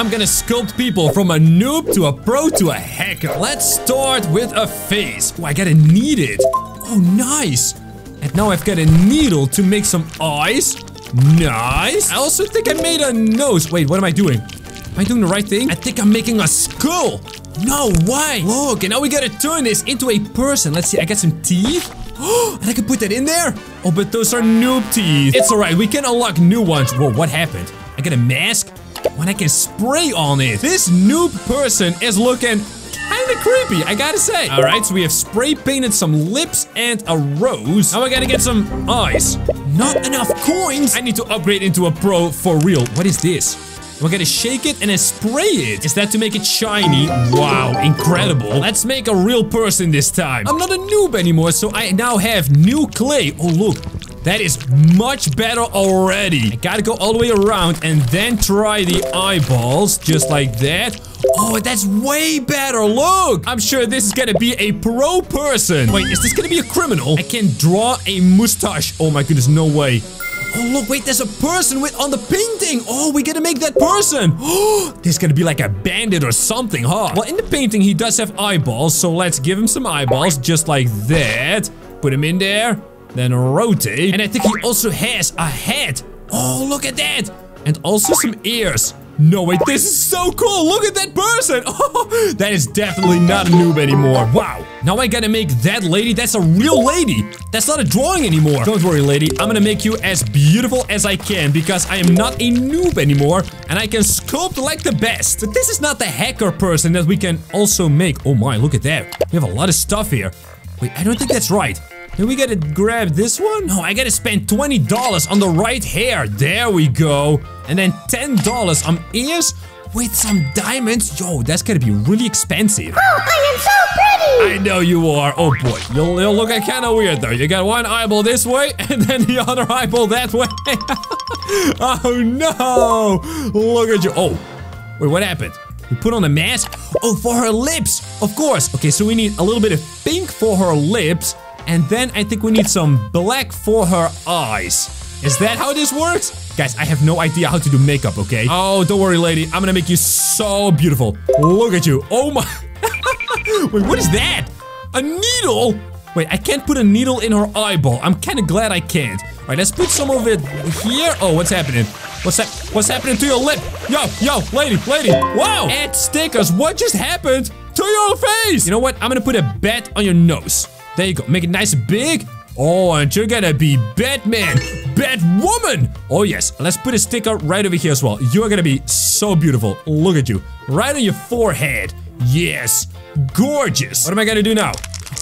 I'm gonna sculpt people from a noob to a pro to a hacker. Let's start with a face. Oh, I gotta knead it. Oh, nice. And now I've got a needle to make some eyes. Nice. I also think I made a nose. Wait, what am I doing? Am I doing the right thing? I think I'm making a skull. No way. Look, and now we gotta turn this into a person. Let's see, I got some teeth. Oh, and I can put that in there? Oh, but those are noob teeth. It's alright, we can unlock new ones. Whoa, what happened? I got a mask? When I can spray on it. This noob person is looking kinda creepy, I gotta say. Alright, so we have spray painted some lips and a rose. Now I gotta get some eyes. Not enough coins. I need to upgrade into a pro for real. What is this? We're gonna shake it and then spray it. Is that to make it shiny? Wow, incredible. Let's make a real person this time. I'm not a noob anymore, so I now have new clay. Oh, look. That is much better already. I gotta go all the way around and then try the eyeballs, just like that. Oh, that's way better. Look! I'm sure this is gonna be a pro person. Wait, is this gonna be a criminal? I can draw a mustache. Oh my goodness, no way. Oh, look, wait, there's a person with on the painting. Oh, we gotta make that person. Oh, this is gonna be like a bandit or something, huh? Well, in the painting, he does have eyeballs, so let's give him some eyeballs, just like that. Put him in there, then rotate. And I think he also has a head. Oh, look at that. And also some ears. No, wait, this is so cool. Look at that person. Oh, that is definitely not a noob anymore. Wow. Now I gotta make that lady. That's a real lady. That's not a drawing anymore. Don't worry, lady. I'm gonna make you as beautiful as I can because I am not a noob anymore and I can sculpt like the best. But this is not the hacker person that we can also make. Oh my, look at that. We have a lot of stuff here. Wait, I don't think that's right. Then we gotta grab this one? No, I gotta spend $20 on the right hair. There we go. And then $10 on ears with some diamonds. Yo, that's gonna be really expensive. Oh, I am so pretty! I know you are. Oh boy, you'll, you'll look kind of weird though. You got one eyeball this way and then the other eyeball that way. oh no! Look at you. Oh, wait, what happened? We put on a mask? Oh, for her lips! Of course! Okay, so we need a little bit of pink for her lips. And then I think we need some black for her eyes. Is that how this works? Guys, I have no idea how to do makeup, okay? Oh, don't worry, lady. I'm gonna make you so beautiful. Look at you. Oh my... Wait, what is that? A needle? Wait, I can't put a needle in her eyeball. I'm kind of glad I can't. All right, let's put some of it here. Oh, what's happening? What's that? What's happening to your lip? Yo, yo, lady, lady. Wow. Add stickers. What just happened to your face? You know what? I'm gonna put a bat on your nose. There you go. Make it nice and big. Oh, and you're gonna be Batman, Batwoman. Oh yes, let's put a sticker right over here as well. You are gonna be so beautiful. Look at you, right on your forehead. Yes, gorgeous. What am I gonna do now?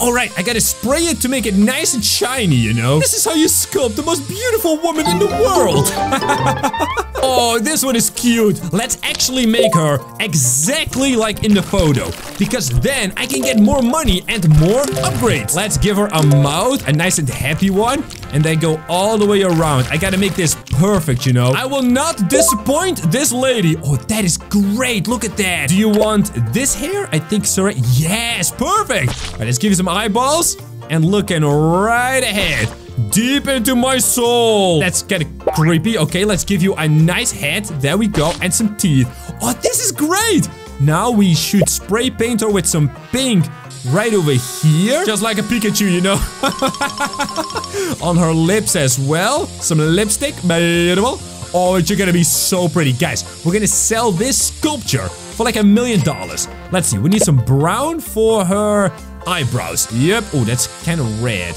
All right, I gotta spray it to make it nice and shiny, you know? This is how you sculpt the most beautiful woman in the world. oh, this one is cute. Let's actually make her exactly like in the photo. Because then I can get more money and more upgrades. Let's give her a mouth, a nice and happy one. And then go all the way around. I gotta make this perfect, you know? I will not disappoint this lady. Oh, that is great. Look at that. Do you want this hair? I think so. Yes, perfect. All right, let's give you some eyeballs. And looking right ahead. Deep into my soul. That's kind of creepy. Okay, let's give you a nice head. There we go. And some teeth. Oh, this is great. Now we should spray paint her with some pink right over here. Just like a Pikachu, you know. On her lips as well. Some lipstick. Beautiful. Oh, you're gonna be so pretty. Guys, we're gonna sell this sculpture for like a million dollars. Let's see. We need some brown for her eyebrows. Yep. Oh, that's kind of red.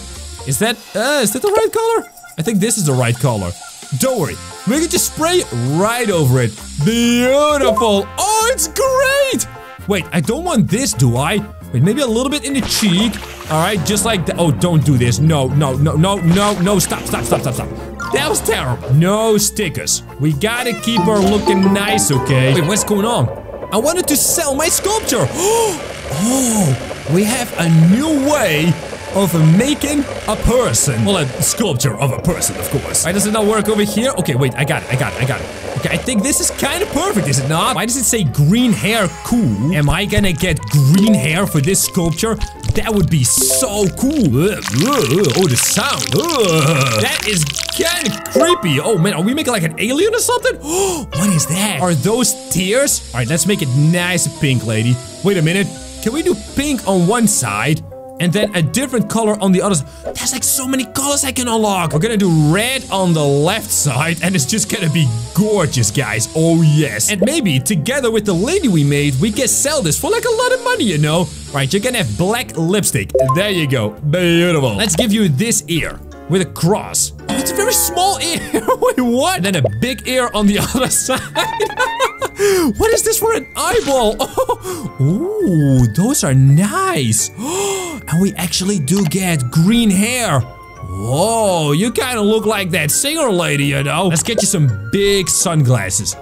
Is that, uh, is that the right color? I think this is the right color. Don't worry. We can just spray right over it. Beautiful. Oh, it's great. Wait, I don't want this, do I? Wait, maybe a little bit in the cheek. All right, just like that. Oh, don't do this. No, no, no, no, no, no. Stop, stop, stop, stop, stop. That was terrible. No stickers. We gotta keep her looking nice, okay? Wait, what's going on? I wanted to sell my sculpture. Oh, we have a new way of making a person. Well, a sculpture of a person, of course. Why does it not work over here? Okay, wait, I got it, I got it, I got it. Okay, I think this is kind of perfect, is it not? Why does it say green hair cool? Am I gonna get green hair for this sculpture? That would be so cool. Uh, uh, oh, the sound. Uh, that is kind of creepy. Oh man, are we making like an alien or something? what is that? Are those tears? All right, let's make it nice pink, lady. Wait a minute. Can we do pink on one side? And then a different color on the other side. There's like so many colors I can unlock. We're gonna do red on the left side and it's just gonna be gorgeous, guys. Oh, yes. And maybe together with the lady we made, we can sell this for like a lot of money, you know? Right, you're gonna have black lipstick. There you go. Beautiful. Let's give you this ear with a cross. Oh, it's a very small ear. Wait, what? And then a big ear on the other side. what is this for an eyeball? Oh, ooh, those are nice. Oh, and we actually do get green hair. Whoa, you kind of look like that singer lady, you know? Let's get you some big sunglasses.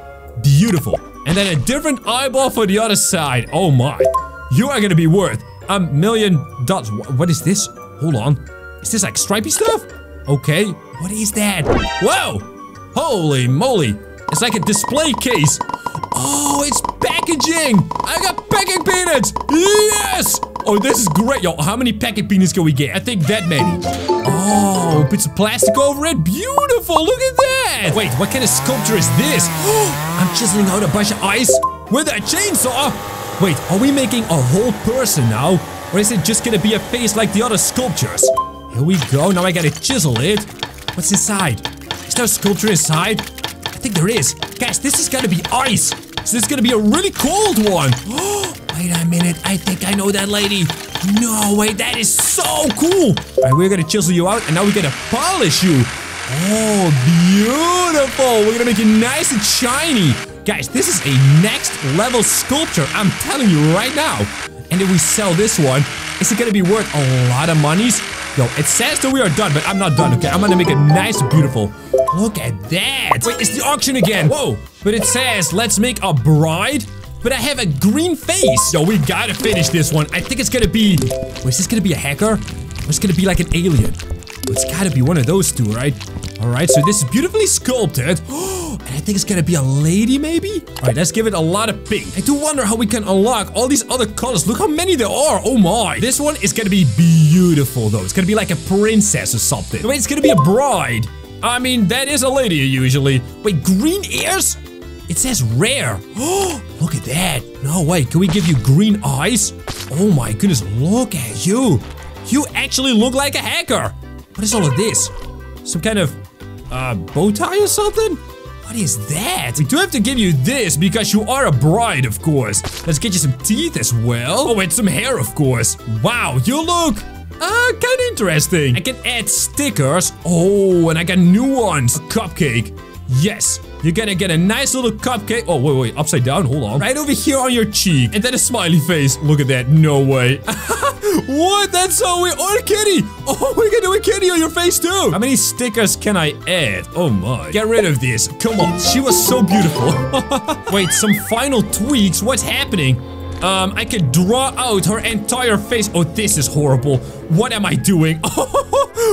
Beautiful. And then a different eyeball for the other side. Oh my. You are gonna be worth a million dollars. What is this? Hold on. Is this like stripy stuff? Okay, what is that? Whoa! Holy moly! It's like a display case. Oh, it's packaging! I got packing peanuts! Yes! Oh, this is great. Yo, how many packing peanuts can we get? I think that many. Oh, bits of plastic over it. Beautiful, look at that! Wait, what kind of sculpture is this? I'm chiseling out a bunch of ice with a chainsaw! Wait, are we making a whole person now? Or is it just gonna be a face like the other sculptures? Here we go, now I gotta chisel it. What's inside? Is there a sculpture inside? I think there is. Guys, this is gonna be ice. So this is gonna be a really cold one. wait a minute, I think I know that lady. No, wait, that is so cool. All right, we're gonna chisel you out and now we're gonna polish you. Oh, beautiful. We're gonna make it nice and shiny. Guys, this is a next level sculpture. I'm telling you right now. And if we sell this one, is it gonna be worth a lot of monies? Yo, it says that we are done, but I'm not done, okay? I'm gonna make it nice and beautiful. Look at that. Wait, it's the auction again. Whoa. But it says, let's make a bride. But I have a green face. Yo, we gotta finish this one. I think it's gonna be... Wait, is this gonna be a hacker? Or is gonna be like an alien? It's gotta be one of those two, right? Alright, so this is beautifully sculpted. Oh, I think it's gonna be a lady, maybe? Alright, let's give it a lot of pink. I do wonder how we can unlock all these other colors. Look how many there are. Oh my. This one is gonna be beautiful, though. It's gonna be like a princess or something. Wait, it's gonna be a bride. I mean, that is a lady, usually. Wait, green ears? It says rare. Oh, look at that. No, wait, can we give you green eyes? Oh my goodness, look at you. You actually look like a hacker. What is all of this? Some kind of uh, bow tie or something? What is that? We do have to give you this because you are a bride, of course. Let's get you some teeth as well. Oh, and some hair, of course. Wow, you look uh, kind of interesting. I can add stickers. Oh, and I got new ones. A cupcake. Yes, you're gonna get a nice little cupcake. Oh, wait, wait, upside down, hold on. Right over here on your cheek. And then a smiley face. Look at that, no way. what? That's so weird. Or a kitty. Oh, we can do a kitty on your face too. How many stickers can I add? Oh my. Get rid of this. Come on, she was so beautiful. wait, some final tweaks? What's happening? Um, I can draw out her entire face. Oh, this is horrible. What am I doing?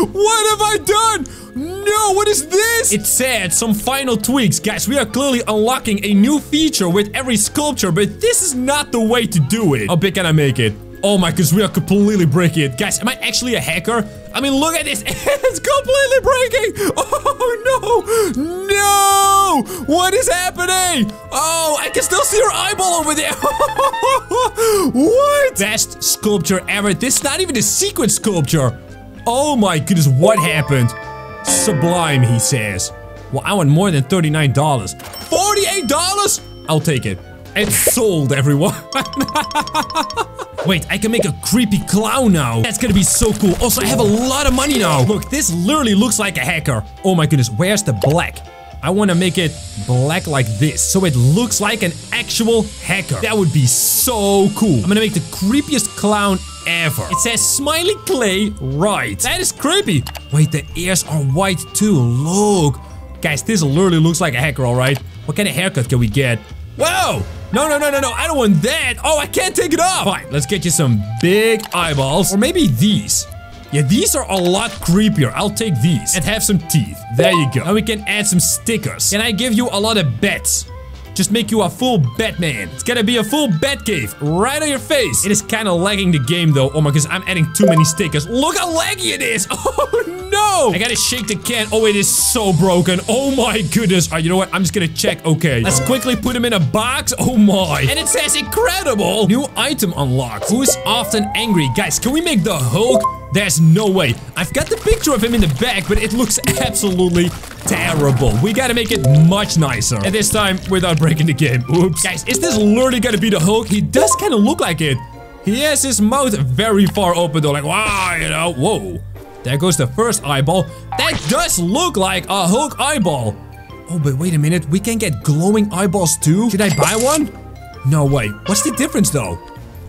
what have I done? No, what is this? It said some final tweaks. Guys, we are clearly unlocking a new feature with every sculpture, but this is not the way to do it. How big can I make it? Oh my because we are completely breaking it. Guys, am I actually a hacker? I mean, look at this. it's completely breaking. Oh, no. No. What is happening? Oh, I can still see her eyeball over there. what? Best sculpture ever. This is not even a secret sculpture. Oh my goodness, what happened? Sublime, he says. Well, I want more than $39. $48? I'll take it. It's sold, everyone. Wait, I can make a creepy clown now. That's gonna be so cool. Also, I have a lot of money now. Look, this literally looks like a hacker. Oh my goodness, where's the black? I want to make it black like this, so it looks like an actual hacker. That would be so cool. I'm gonna make the creepiest clown ever. It says Smiley Clay right. That is creepy. Wait, the ears are white too. Look. Guys, this literally looks like a hacker, alright? What kind of haircut can we get? Whoa! No, no, no, no, no, I don't want that! Oh, I can't take it off! Fine, let's get you some big eyeballs. Or maybe these. Yeah, these are a lot creepier. I'll take these. And have some teeth. There you go. Now we can add some stickers. Can I give you a lot of bets? just make you a full Batman. It's gonna be a full Batcave right on your face. It is kind of lagging the game though. Oh my goodness, I'm adding too many stickers. Look how laggy it is. Oh no. I gotta shake the can. Oh, it is so broken. Oh my goodness. Alright, you know what? I'm just gonna check. Okay. Let's quickly put him in a box. Oh my. And it says incredible. New item unlocked. Who's often angry? Guys, can we make the Hulk there's no way. I've got the picture of him in the back, but it looks absolutely terrible. We gotta make it much nicer. And this time, without breaking the game. Oops. Guys, is this literally gonna be the Hulk? He does kind of look like it. He has his mouth very far open though, like, wow, you know, whoa. There goes the first eyeball. That does look like a Hulk eyeball. Oh, but wait a minute. We can get glowing eyeballs too? Should I buy one? No way. What's the difference though?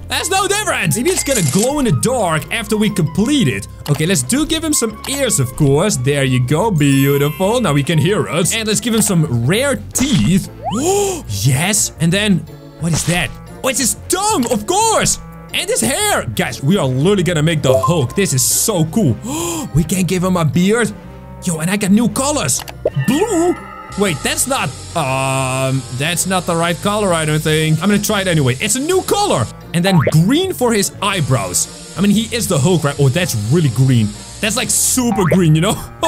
That's no difference! Maybe it's gonna glow in the dark after we complete it. Okay, let's do give him some ears, of course. There you go, beautiful. Now he can hear us. And let's give him some rare teeth. Yes! And then, what is that? Oh, it's his tongue, of course! And his hair! Guys, we are literally gonna make the Hulk. This is so cool. we can give him a beard. Yo, and I got new colors. Blue Wait, that's not, um, that's not the right color, I don't think. I'm gonna try it anyway. It's a new color. And then green for his eyebrows. I mean, he is the Hulk, right? Oh, that's really green. That's like super green, you know?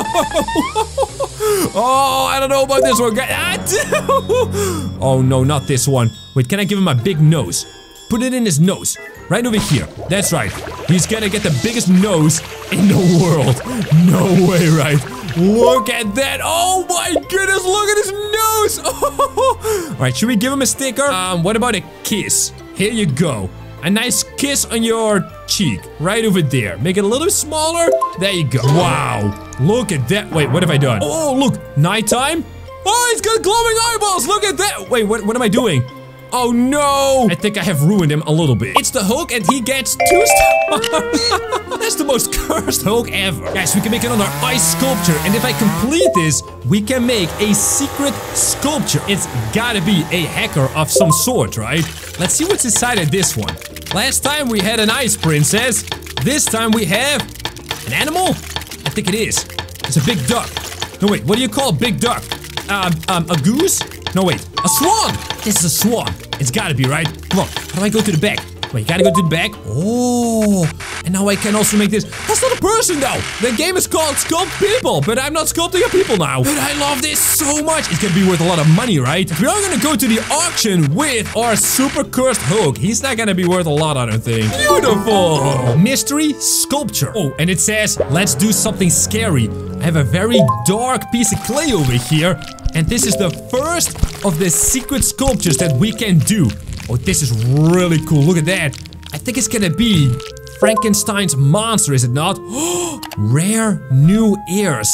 oh, I don't know about this one, oh no, not this one. Wait, can I give him a big nose? Put it in his nose. Right over here. That's right. He's gonna get the biggest nose in the world. No way, right? Look at that. Oh my goodness, look at his nose. All right, should we give him a sticker? Um, what about a kiss? Here you go. A nice kiss on your cheek, right over there. Make it a little smaller. There you go. Wow. Look at that. Wait, what have I done? Oh, look. Nighttime. Oh, he's got glowing eyeballs. Look at that. Wait, what, what am I doing? Oh no! I think I have ruined him a little bit. It's the Hulk and he gets two stars. That's the most cursed Hulk ever. Guys, we can make another ice sculpture. And if I complete this, we can make a secret sculpture. It's gotta be a hacker of some sort, right? Let's see what's inside of this one. Last time we had an ice princess. This time we have an animal? I think it is. It's a big duck. No, wait, what do you call a big duck? Um, um, a goose? No, wait. A swan! This is a swan. It's gotta be, right? Come on. How do I go to the back? Wait, you gotta go to the back? Oh! And now I can also make this. That's not a person, though! The game is called Sculpt People, but I'm not sculpting a people now. But I love this so much. It's gonna be worth a lot of money, right? We are gonna go to the auction with our super cursed Hulk. He's not gonna be worth a lot, I don't think. Beautiful! Mystery sculpture. Oh, and it says, let's do something scary. I have a very dark piece of clay over here and this is the first of the secret sculptures that we can do. Oh, this is really cool. Look at that. I think it's gonna be Frankenstein's monster, is it not? Rare new ears.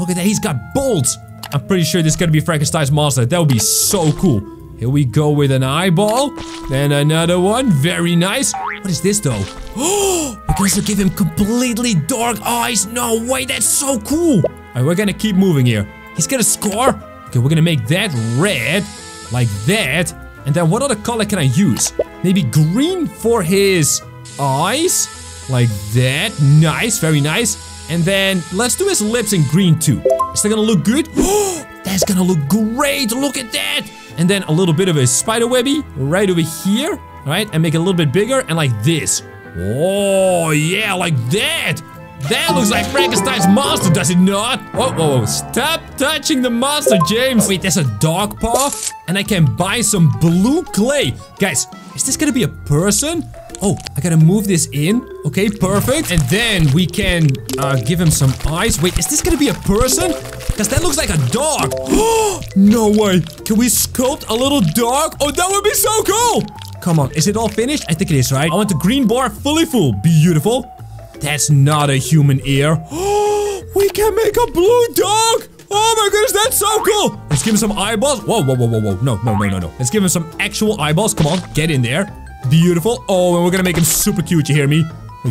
Look at that, he's got bolts. I'm pretty sure this is gonna be Frankenstein's monster. That would be so cool. Here we go with an eyeball. Then another one. Very nice. What is this though? Oh, we can also give him completely dark eyes. No way, that's so cool. Alright, we're gonna keep moving here. He's gonna score. Okay, we're gonna make that red, like that. And then what other color can I use? Maybe green for his eyes, like that. Nice, very nice. And then let's do his lips in green too. Is that gonna look good? That's gonna look great. Look at that. And then a little bit of a spider webby right over here. All right, and make it a little bit bigger and like this. Oh, yeah, like that. That looks like Frankenstein's monster, does it not? Whoa, whoa, whoa. Stop touching the monster, James. Wait, there's a dog paw? And I can buy some blue clay. Guys, is this gonna be a person? Oh, I gotta move this in. Okay, perfect. And then we can uh, give him some eyes. Wait, is this gonna be a person? Because that looks like a dog. no way. Can we sculpt a little dog? Oh, that would be so cool. Come on, is it all finished? I think it is, right? I want the green bar fully full. Beautiful. That's not a human ear. we can make a blue dog! Oh my goodness, that's so cool! Let's give him some eyeballs. Whoa, whoa, whoa, whoa, whoa. No, no, no, no, no. Let's give him some actual eyeballs. Come on, get in there. Beautiful. Oh, and we're gonna make him super cute, you hear me?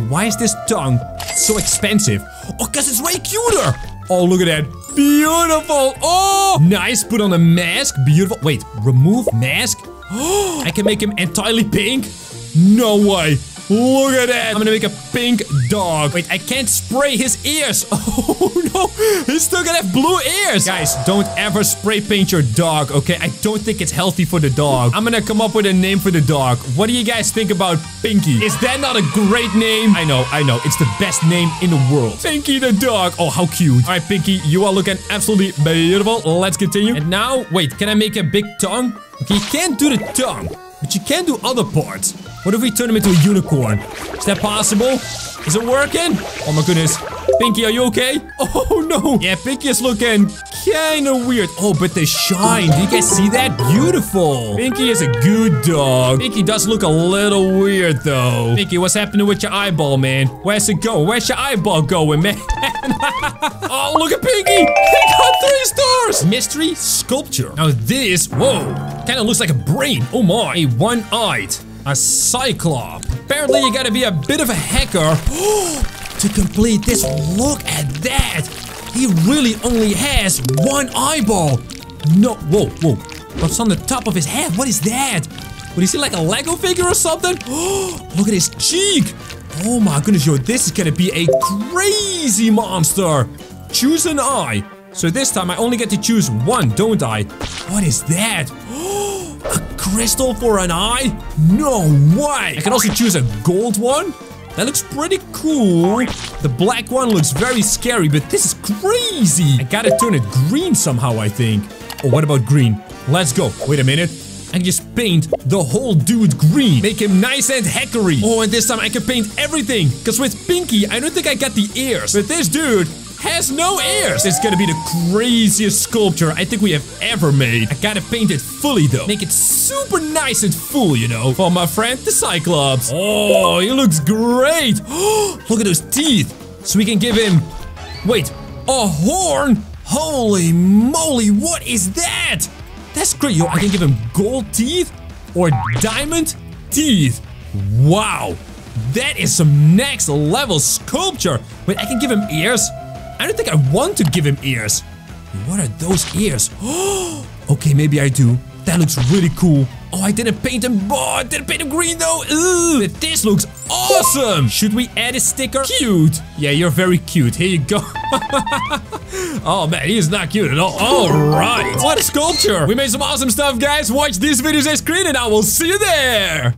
Why is this tongue so expensive? Oh, because it's way cuter! Oh, look at that. Beautiful. Oh, nice. Put on a mask. Beautiful. Wait, remove mask? I can make him entirely pink? No way. Look at that. I'm gonna make a pink dog. Wait, I can't spray his ears. Oh, no. He's still gonna have blue ears. Guys, don't ever spray paint your dog, okay? I don't think it's healthy for the dog. I'm gonna come up with a name for the dog. What do you guys think about Pinky? Is that not a great name? I know, I know. It's the best name in the world. Pinky the dog. Oh, how cute. All right, Pinky, you are looking absolutely beautiful. Let's continue. And now, wait, can I make a big tongue? Okay, you can't do the tongue, but you can do other parts. What if we turn him into a unicorn? Is that possible? Is it working? Oh my goodness. Pinky, are you okay? Oh no. Yeah, Pinky is looking kind of weird. Oh, but they shine. Do you guys see that? Beautiful. Pinky is a good dog. Pinky does look a little weird though. Pinky, what's happening with your eyeball, man? Where's it going? Where's your eyeball going, man? oh, look at Pinky. He got three stars. Mystery sculpture. Now this, whoa, kind of looks like a brain. Oh my. A one-eyed. A cyclop. Apparently you gotta be a bit of a hacker to complete this. Look at that. He really only has one eyeball. No, whoa, whoa. What's on the top of his head? What is that? What is he like a Lego figure or something? Look at his cheek. Oh my goodness, yo, this is gonna be a crazy monster. Choose an eye. So this time I only get to choose one, don't I? What is that? Crystal for an eye? No way! I can also choose a gold one? That looks pretty cool. The black one looks very scary, but this is crazy. I gotta turn it green somehow, I think. Oh, what about green? Let's go. Wait a minute. I can just paint the whole dude green. Make him nice and hackery. Oh, and this time I can paint everything. Because with Pinky, I don't think I got the ears. But this dude has no ears. It's gonna be the craziest sculpture I think we have ever made. I gotta paint it fully though. Make it super nice and full, you know. For my friend, the Cyclops. Oh, oh he looks great. Look at those teeth. So we can give him... Wait, a horn? Holy moly, what is that? That's great, yo. I can give him gold teeth or diamond teeth. Wow. That is some next level sculpture. Wait, I can give him ears? I don't think I want to give him ears. What are those ears? okay, maybe I do. That looks really cool. Oh, I didn't paint him. Oh, I didn't paint him green though. Ooh, this looks awesome. Should we add a sticker? Cute. Yeah, you're very cute. Here you go. oh man, he is not cute at all. All right. What a sculpture. We made some awesome stuff, guys. Watch these videos video screen and I will see you there.